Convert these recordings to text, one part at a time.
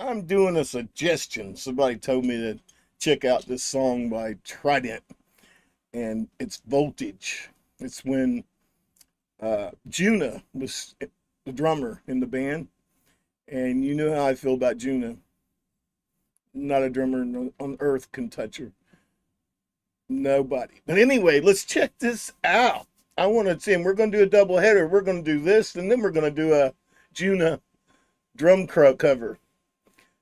I'm doing a suggestion. Somebody told me to check out this song by Trident, and it's Voltage. It's when uh, Junna was the drummer in the band, and you know how I feel about Junna. Not a drummer on earth can touch her. Nobody. But anyway, let's check this out. I want to see, and we're going to do a double header. We're going to do this, and then we're going to do a Junna drum cover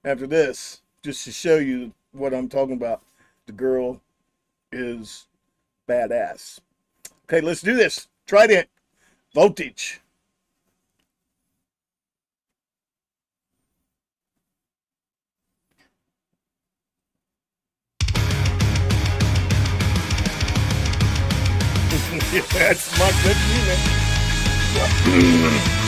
after this, just to show you what I'm talking about. The girl is badass. Okay, let's do this. Try Trident. Voltage. That's my good unit.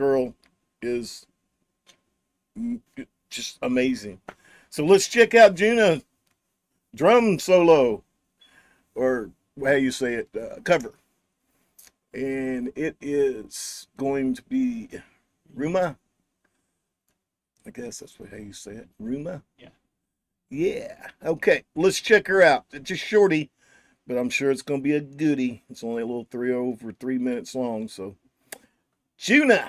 girl is just amazing. So let's check out Juno drum solo, or how you say it, uh, cover. And it is going to be Ruma. I guess that's what how you say it. Ruma? Yeah. Yeah. Okay, let's check her out. It's just shorty, but I'm sure it's going to be a goodie. It's only a little three over three minutes long, so. Junna.